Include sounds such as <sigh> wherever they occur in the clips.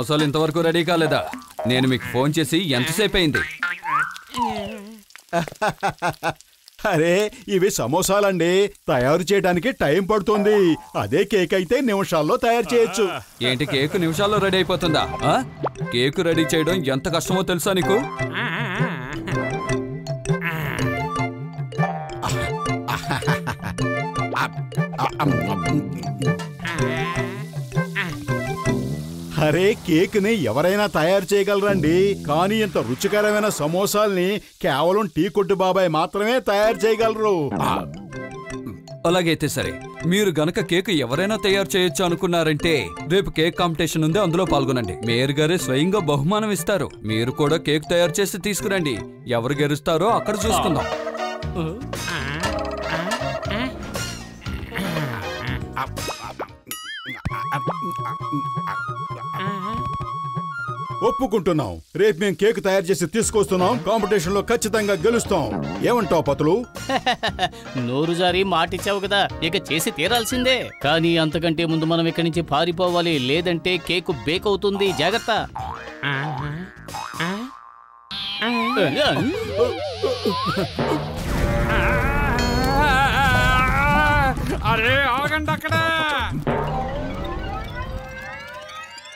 సమోసాలు ఇంతవరకు రెడీ కాలేదా నేను మీకు ఫోన్ చేసి ఎంతసేపు అయింది అరే ఇవి సమోసాలండి తయారు చేయడానికి టైం పడుతుంది అదే కేక్ అయితే నిమిషాల్లో తయారు చేయొచ్చు ఏంటి కేక్ నిమిషాల్లో రెడీ అయిపోతుందా? కేక్ రెడీ చేయడం ఎంత కష్టమో తెలుసా నీకు అరే కేక్ని ఎవరైనా తయారు చేయగలరండి. కానీ ఇంత రుచికరమైన సమోసాల్ని కేవలం టీ కొట్టు బాబాయ్ మాత్రమే తయారు చేయగలరు. అలాగైతే సరే. మీరు గనక కేక్ ఎవరైనా తయారు చేయొచ్చు అనుకున్నారంటే రేపు కేక్ కాంపిటీషన్ ఉంది అందులో పాల్గొనండి. మేయర్ గారే స్వయంగా బహుమానం ఇస్తారు. మీరు కూడా కేక్ తయారు చేసి తీసుకురండి. ఎవరు గెలుస్తారో అక్కడ చూసుకుందాం. ఒప్పుకుంటున్నాం. రేపు మేము కేక్ తయారు చేసి తీసుకొస్తున్నాం. కాంపిటీషన్లో ఖచ్చితంగా గెలుస్తాం. ఏమంటావు పతులు? <laughs> నోరు జారి మాటిచ్చావు కదా. ఇక చేసి తీరాల్సిందే. కానీ అంతకంటే ముందు మనం ఇక్కడి నుంచి పారిపోవాలి. లేదంటే కేకు బేక్ అవుతుంది. జాగ్రత్త. అరే ఆగండి అక్కడ.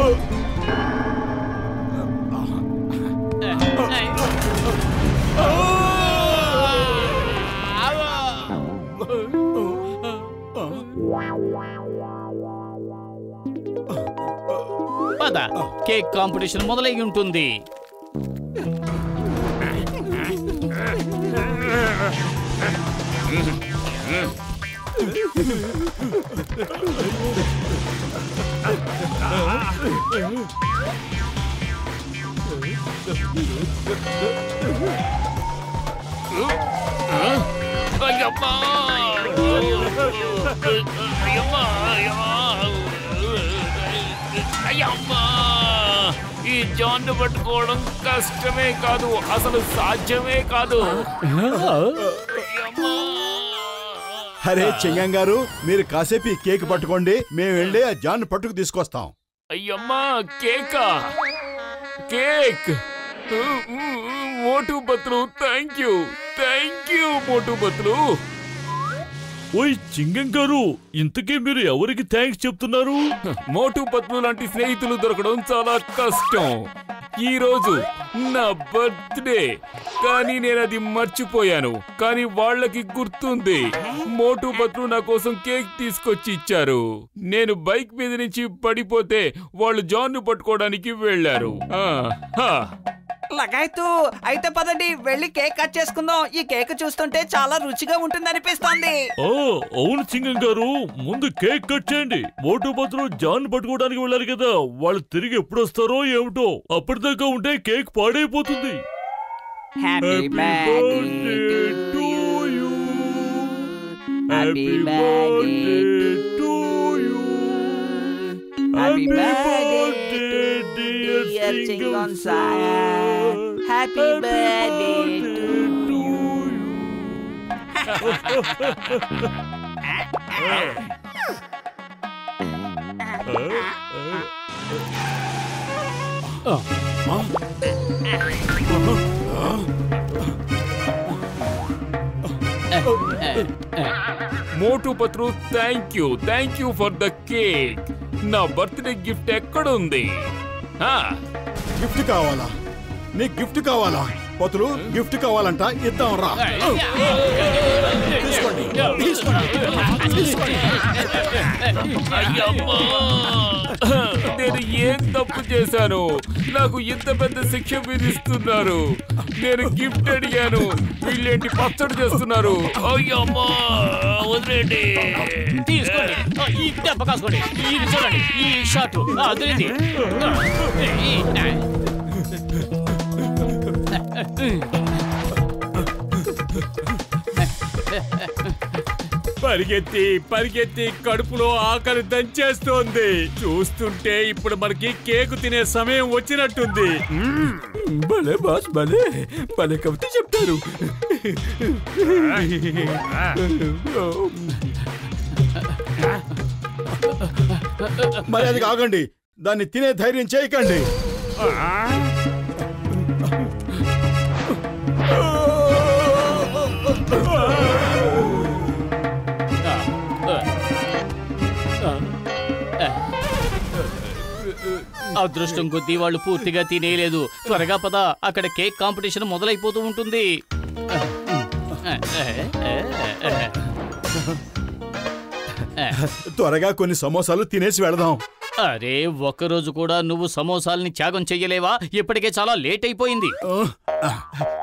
Oh! పద కేక్ కాంపిటీషన్ మొదలై ఉంటుంది. అయ్యమ్మా అయ్యమ్మా అయ్యమ్మా ఈ జాన్ను పట్టుకోవడం కష్టమే కాదు అసలు సాధ్యమే కాదు. అరే చెయ్యం గారు మీరు కాసేపు ఈ కేక్ పట్టుకోండి మేము వెళ్ళి ఆ జాన్ పట్టుకు తీసుకొస్తాం. అయ్యమ్మా కేకా? Cake? Motu Patlu thank you thank you Motu Patlu. ఓయ్ చింగం గారు ఇంతకీ మీరు ఎవరికి థ్యాంక్స్ చెప్తున్నారు? మోటు పత్లు లాంటి స్నేహితులు దొరకడం చాలా కష్టం. ఈ రోజు నా బర్త్డే కానీ నేను అది మర్చిపోయాను. కానీ వాళ్ళకి గుర్తుంది. మోటు పత్రు నా కోసం కేక్ తీసుకొచ్చి ఇచ్చారు. నేను బైక్ మీద నుంచి పడిపోతే వాళ్ళు జాన్ను పట్టుకోవడానికి వెళ్ళారు. లగాయతు అయితే పదండి వెళ్ళి కేక్ కట్ చేసుకుందాం. ఈ కేక్ చూస్తుంటే చాలా రుచిగా ఉంటుంది అనిపిస్తోంది ఓ అవును సింగం గారు. ముందు కేక్ కట్ చేయండి. మోటు పత్రం జాన్ పట్టుకోవడానికి వెళ్ళారు కదా. వాళ్ళు తిరిగి ఎప్పుడు వస్తారో ఏమిటో అప్పటిదాకా ఉంటే కేక్ పాడైపోతుంది. Happy Happy birthday birthday to to you you. Happy Happy birthday birthday to. Happy birthday dear dear Singam Chingam sir. Sir happy Happy birthday birthday to to you Motu Patlu thank you thank you for the cake నా birthday gift ఎక్కడుంది? ఆ, gift కావాలా? నీకు gift కావాలా? పతులు gift కావాలంట ఇద్దాం రా. అయ్యమ్మా! నేను ఏం తప్పు చేశాను? నాకు ఇంత పెద్ద శిక్ష విధిస్తున్నారు. నేను గిఫ్ట్ అడిగాను. వీళ్ళేంటి పచ్చడి చేస్తున్నారు? అయ్యమ్మా! వదిలేండి తీసుకోండి ఈ దెబ్బ కాసుకోండి ఇది చూడండి. ఈ షాట్. అదిరింది పరిగెత్తి పరిగెత్తి కడుపులో ఆకలి దంచేస్తోంది. చూస్తుంటే ఇప్పుడు మనకి కేకు తినే సమయం వచ్చినట్టుంది. భలే బాస్ భలే. భలే కవిత చెప్తారు మరి అది కాకండి. దాన్ని తినే ధైర్యం చేయకండి. అదృష్టం కొద్దీ వాళ్ళు పూర్తిగా తినేయలేదు. త్వరగా పద అక్కడ కేక్ కాంపిటీషన్ మొదలైపోతూ ఉంటుంది. త్వరగా కొన్ని సమోసాలు తినేసి వెళదాం. అరే ఒక్కరోజు కూడా నువ్వు సమోసాల్ని త్యాగం చెయ్యలేవా? ఇప్పటికే చాలా లేట్ అయిపోయింది.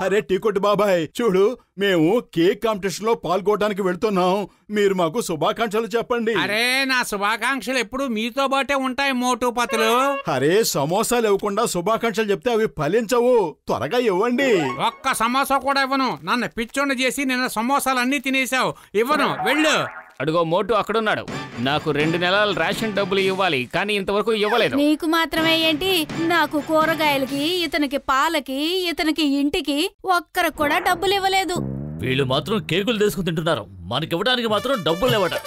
అరే టీకొట్టు బాబాయ్. చూడు మేము కేక్ కాంపిటీషన్లో పాల్గొనడానికి వెళ్తున్నాం. మీరు మాకు శుభాకాంక్షలు చెప్పండి. అరే నా శుభాకాంక్షలు ఎప్పుడు మీతో బాటే ఉంటాయి మోటు పతులు. అరే సమోసాలు ఇవ్వకుండా శుభాకాంక్షలు చెప్తే అవి ఫలించవు. త్వరగా ఇవ్వండి. ఒక్క సమోసా కూడా ఇవ్వను. నన్ను పిచ్చోండి చేసి నిన్న సమోసాలన్నీ తినేసావు. ఇవ్వను వెళ్ళు. అడుగో మోటు అక్కడున్నాడు. నాకు రెండు నెలల రేషన్ డబ్బులు ఇవ్వాలి కానీ ఇంతవరకు ఇవ్వలేదు. నీకు మాత్రమే ఏంటి? నాకు కూరగాయలకి ఇతనికి పాలకి ఇతనికి ఇంటికి ఒక్కరికి కూడా డబ్బులు ఇవ్వలేదు. వీళ్ళు మాత్రం కేకులు తీసుకుని తింటున్నారు. మనకి ఇవ్వడానికి మాత్రం డబ్బులు వాళ్ళు.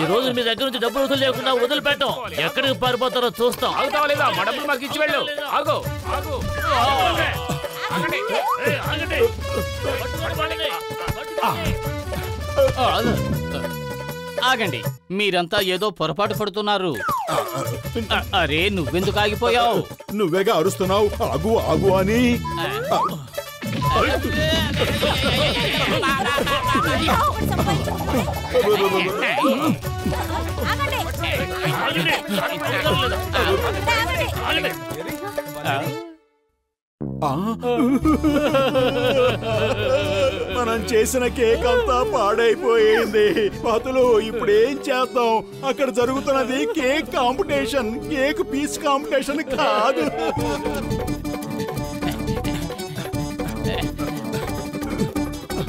ఈ రోజు మీ దగ్గర నుంచి డబ్బులు వసూలు లేకుండా వదిలిపెట్టాం. ఎక్కడికి పారిపోతారో చూస్తాం. ఆగండి. ఆగండి. మీరంతా ఏదో పొరపాటు పడుతున్నారు. అరే నువ్వెందుకు ఆగిపోయావు? నువ్వేగా అరుస్తున్నావు? ఆగు ఆగు అని. ఆ? మనం చేసిన కేక్ అంతా పాడైపోయింది. పతులు ఇప్పుడు ఏం చేద్దాం? అక్కడ జరుగుతున్నది cake competition. Cake piece competition కాదు.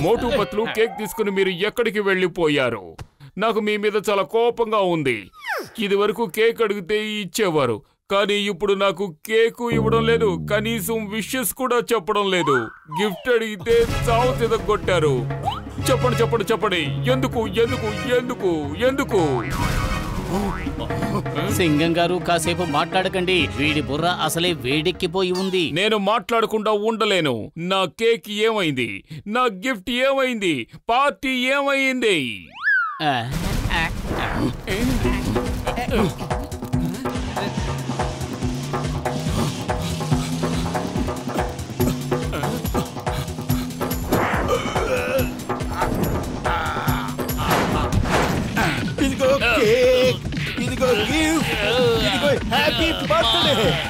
మోటు పత్లు కేక్ తీసుకుని మీరు ఎక్కడికి వెళ్ళిపోయారు? నాకు మీ మీద చాలా కోపంగా ఉంది. ఇది వరకు కేక్ అడిగితే ఇచ్చేవారు. కానీ ఇప్పుడు నాకు కేకు ఇవ్వడం లేదు కనీసం విషెస్ కూడా చెప్పడం లేదు గిఫ్ట్ అడిగితే చావు తిదగొట్టారు చెప్పండి చెప్పండి చెప్పండి ఎందుకు ఎందుకు ఎందుకు ఎందుకు సింగం గారు కాసేపు మాట్లాడకండి వీడి బుర్ర అసలే వేడెక్కిపోయి ఉంది నేను మాట్లాడకుండా ఉండలేను నా కేక్ ఏమైంది నా గిఫ్ట్ ఏమైంది పార్టీ ఏమైంది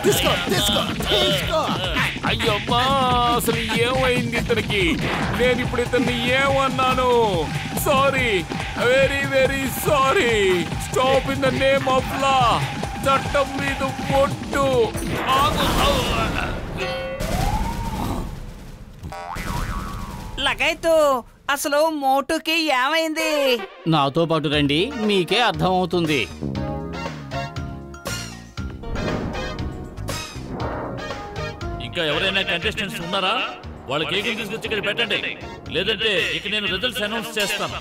తీసుకో తీసుకో తీసుకో. అయ్యమ్మా అసలు ఏమైంది ఇతనికి? నేను ఇప్పుడు ఇతన్ని ఏమన్నాను? Sorry very very sorry stop in the name of law చట్టం మీద పొట్టు. లగైతు అసలు మోటుకి ఏమైంది? నాతో పాటు రండి మీకే అర్థమవుతుంది. ఇంకా ఎవరైనా కంటెస్టెంట్స్ ఉన్నారా? వాళ్ళ కేకులు తీసుకొచ్చి ఇక్కడ పెట్టండి. లేదంటే ఇక నేను రిజల్ట్స్ అనౌన్స్ చేస్తాను.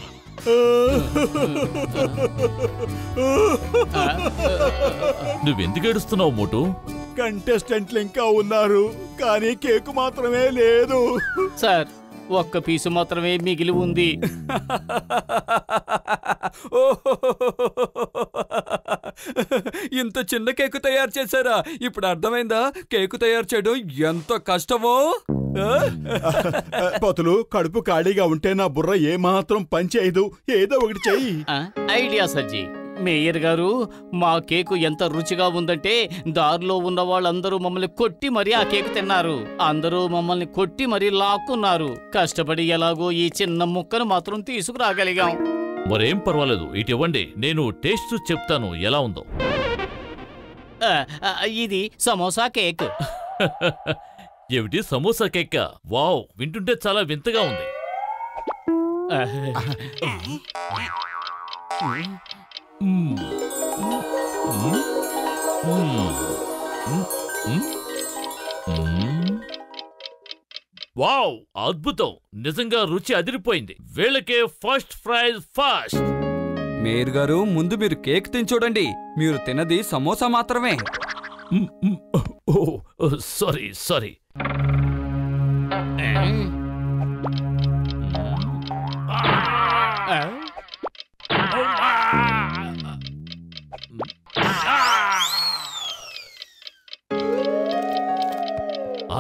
నువ్వెందుకు ఏడుస్తున్నావు మోటు? కంటెస్టెంట్లు ఇంకా ఉన్నారు కానీ కేక్ మాత్రమే లేదు. సార్ ఒక్క పీసు మాత్రమే మిగిలి ఉంది. ఇంత చిన్న కేకు తయారు చేశారా ఇప్పుడు అర్థమైందా కేకు తయారు చేయడం ఎంత కష్టమో పతులు కడుపు ఖాళీగా ఉంటే నా బుర్ర ఏమాత్రం పనిచేయదు ఏదో ఒకటి చెయ్యి ఐడియా సజ్జీ మేయర్ గారు మా కేకు ఎంత రుచిగా ఉందంటే దారిలో ఉన్న వాళ్ళందరూ మమ్మల్ని కొట్టి మరీ ఆ కేకు తిన్నారు. అందరూ మమ్మల్ని కొట్టి మరీ లాక్కున్నారు. కష్టపడి ఎలాగో ఈ చిన్న ముక్కను మాత్రం తీసుకురాగలిగాం. మరేం పర్వాలేదు ఇటు ఇవ్వండి. నేను టేస్ట్ చెప్తాను ఎలా ఉందో. ఇది సమోసా కేక్. <laughs> ఏమిటి సమోసా కేక్క? వావ్ వింటుంటే చాలా వింతగా ఉంది. వావ్ అద్భుతం. నిజంగా రుచి అదిరిపోయింది. వీళ్ళకే ఫస్ట్ ప్రైజ్ ఫస్ట్. మేయర్ గారు ముందు మీరు కేక్ తిని చూడండి మీరు తినది సమోసా మాత్రమే. Sorry sorry.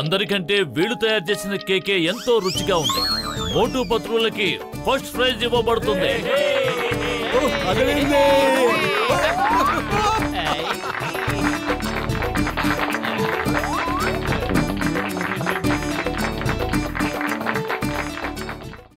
అందరికంటే వీళ్ళు తయారు చేసిన కేకే ఎంతో రుచిగా ఉంది. మోటు పత్రులకి ఫస్ట్ ప్రైజ్ ఇవ్వబడుతుంది.